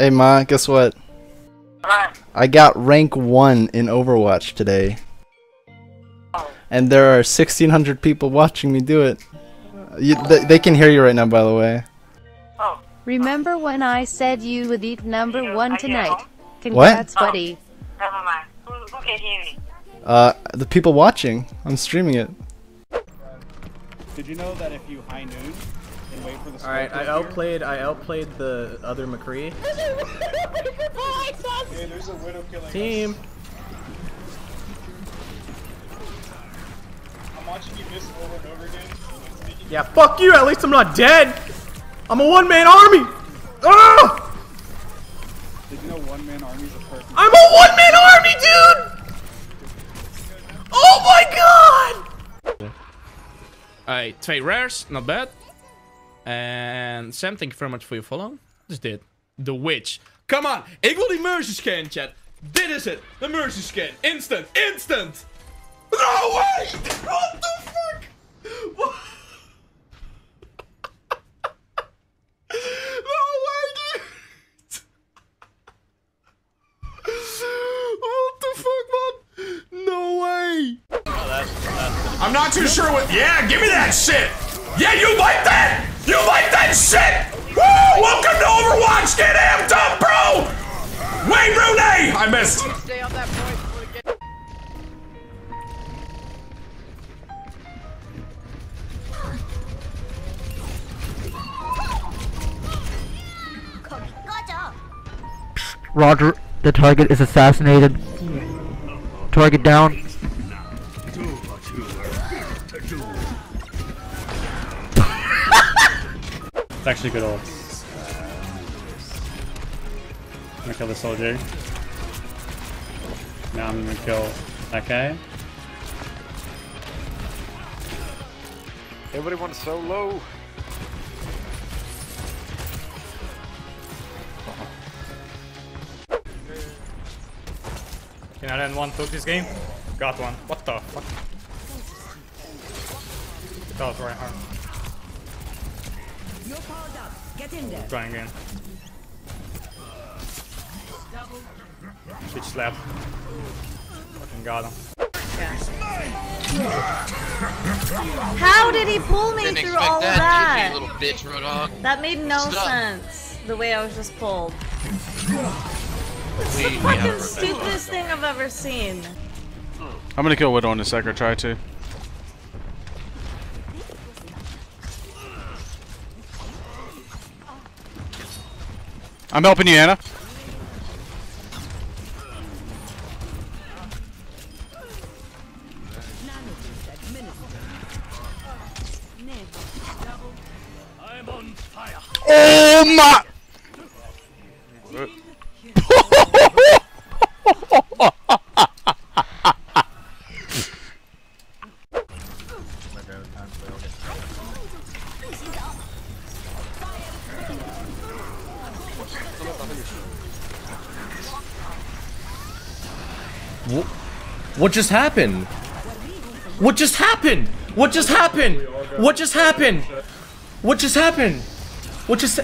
Hey Ma, guess what? I got rank 1 in Overwatch today. And there are 1600 people watching me do it. You, th they can hear you right now, by the way. Oh. Remember when I said you would eat number one tonight? What? Congrats, buddy. Never mind. Who, who can hear me? Uh, the people watching. I'm streaming it. Did you know that if you high noon and wait for the smoke Alright, I to appear- outplayed I outplayed the other McCree. Hey, there's a widow killing Team. us. I'm watching you miss over and over again. and Yeah, fuck you, at least I'm not dead! I'm a one-man army! Ah! Did you know one man armies a perfect? I'm a one-man army, dude! Oh my god! Alright, twee rares, not bad. And Sam, thank you very much for your follow. Dus dit. The Witch. Come on, ik wil die mercy scan, chat. Dit is het. De mercy scan. Instant, instant. No way! What the fuck? What? No way, dude! What the fuck, man? No way! Oh, I'm not too sure what. Yeah, give me that shit. Yeah, you like that? You like that shit? Woo! Welcome to Overwatch. Get amped up, bro. Wayne Rooney. I missed. Roger, the target is assassinated. Target down. Actually good ult. I'm gonna kill the soldier. Now I'm gonna kill that guy. Everybody wants so low. Can I land one took this game? Got one. What the fuck? That was right hard. Going in. Bitch slap. Fucking got him. How did he pull me Didn't through expect all of that, that? you, little bitch, Roadhog? That made no Stop. sense. The way I was just pulled. We, we have Fucking a stupidest thing I've ever seen. I'm gonna kill Widow in a sec or try to. I'm helping you, Ana. Oh my! What just happened? What just happened? What just happened? What just happened? What just happened? What just?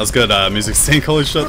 That was good, uh, music sync, holy shit.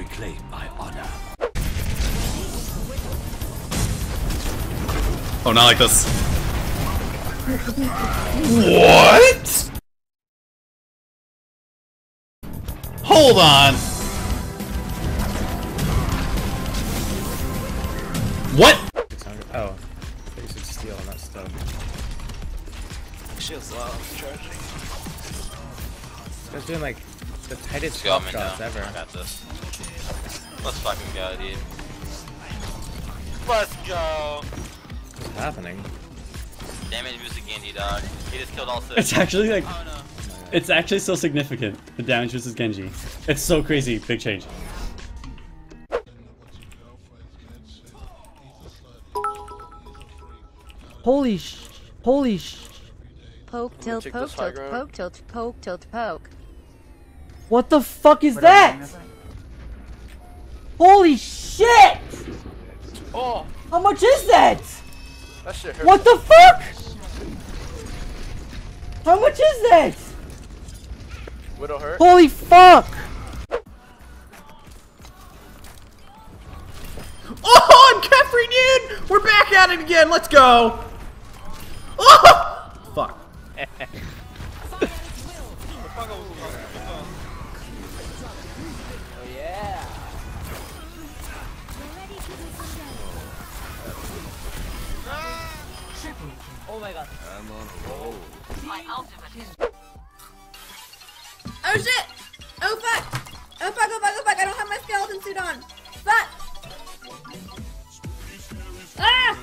reclaim my honor. Oh, not like this. What? Hold on. What? Oh, steal on that stuff. Shield's low, I'm charging. I was doing like the tightest Let's go, pop shots down. ever. I got this. Let's fucking go, dude. Let's go. What's happening? Damage music Genji, dog. He just killed all six. It's actually like, Oh, no. it's actually so significant. The damage versus Genji. It's so crazy. Big change. Holy sh... Holy sh... Poke tilt poke tilt poke tilt poke tilt poke. What the fuck is that? Holy shit! Oh, How much is that? that shit hurt. What the fuck? How much is that? Widow hurt. Holy fuck! Oh, I'm Kefri in! We're back at it again. Let's go. Oh! Fuck. Oh yeah. Oh my god. I'm on a roll. My ultimate is. Oh shit! Oh fuck! Oh fuck, oh fuck, oh fuck! I don't have my skeleton suit on! Fuck! Ah!